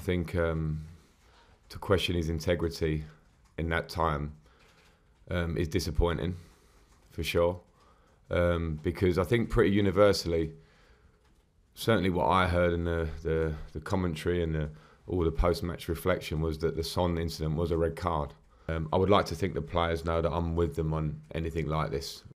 I think um, to question his integrity in that time um, is disappointing, for sure. Um, because I think pretty universally, certainly what I heard in the, the, the commentary and the, all the post-match reflection was that the Son incident was a red card. Um, I would like to think the players know that I'm with them on anything like this.